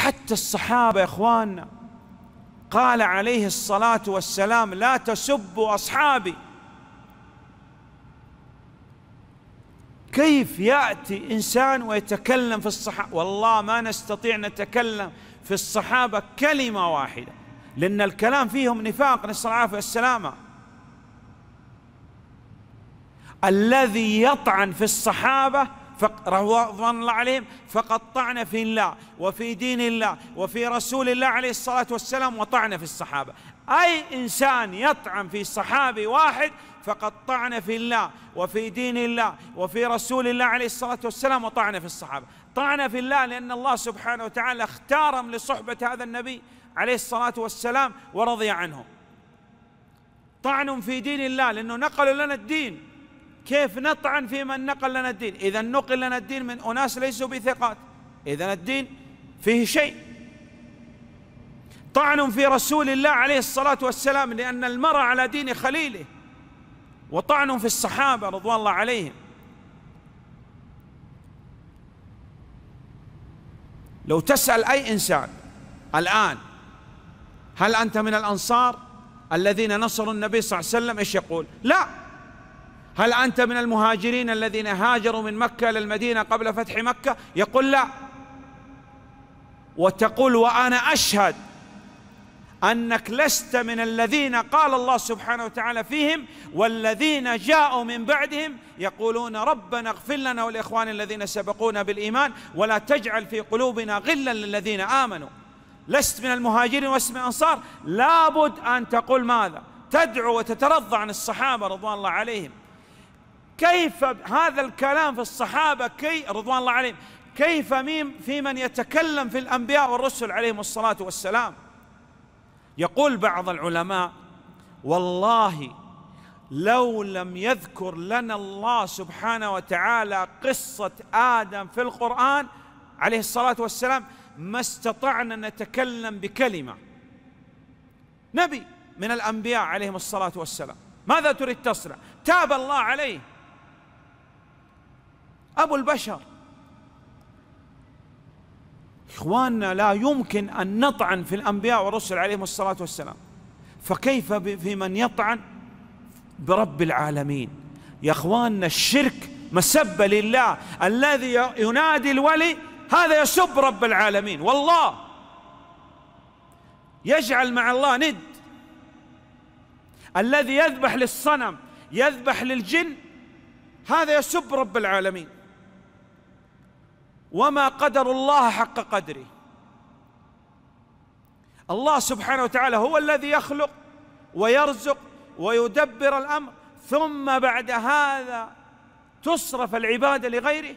حتى الصحابة يا إخواننا قال عليه الصلاة والسلام لا تسبوا أصحابي. كيف يأتي إنسان ويتكلم في الصحابة؟ والله ما نستطيع نتكلم في الصحابة كلمة واحدة لأن الكلام فيهم نفاق نسأل العافية والسلامة. الذي يطعن في الصحابة رضوان الله عليهم فقد طعن في الله وفي دين الله وفي رسول الله عليه الصلاة والسلام وطعن في الصحابة. أي إنسان يطعن في صحابي واحد فقد طعن في الله وفي دين الله وفي رسول الله عليه الصلاة والسلام وطعن في الصحابة. طعن في الله لأن الله سبحانه وتعالى اختارهم لصحبة هذا النبي عليه الصلاة والسلام ورضي عنهم. طعن في دين الله لأنه نقلوا لنا الدين. كيف نطعن في من نقل لنا الدين؟ إذا نقل لنا الدين من أناس ليسوا بثقات. إذا الدين فيه شيء. طعن في رسول الله عليه الصلاة والسلام لأن المرء على دين خليله. وطعن في الصحابة رضوان الله عليهم. لو تسأل أي إنسان الآن هل أنت من الأنصار الذين نصروا النبي صلى الله عليه وسلم؟ إيش يقول؟ لا. هل أنت من المهاجرين الذين هاجروا من مكة إلى المدينة قبل فتح مكة؟ يقول لا. وتقول وأنا أشهد أنك لست من الذين قال الله سبحانه وتعالى فيهم والذين جاءوا من بعدهم يقولون ربنا اغفر لنا والإخوان الذين سبقونا بالإيمان ولا تجعل في قلوبنا غلا للذين آمنوا. لست من المهاجرين ولست من الأنصار. لابد أن تقول ماذا؟ تدعو وتترضى عن الصحابة رضوان الله عليهم. كيف هذا الكلام في الصحابة كي رضوان الله عليهم كيف مين في من يتكلم في الأنبياء والرسل عليهم الصلاة والسلام؟ يقول بعض العلماء والله لو لم يذكر لنا الله سبحانه وتعالى قصة آدم في القرآن عليه الصلاة والسلام ما استطعنا نتكلم بكلمة. نبي من الأنبياء عليهم الصلاة والسلام. ماذا تريد تصنع؟ تاب الله عليه. أبو البشر. إخواننا لا يمكن أن نطعن في الأنبياء والرسل عليهم الصلاة والسلام. فكيف في من يطعن؟ برب العالمين. يا إخواننا الشرك مسبة لله. الذي ينادي الولي هذا يسب رب العالمين. والله. يجعل مع الله ند. الذي يذبح للصنم يذبح للجن هذا يسب رب العالمين. وما قدر الله حق قدره. الله سبحانه وتعالى هو الذي يخلق ويرزق ويدبر الأمر ثم بعد هذا تصرف العباده لغيره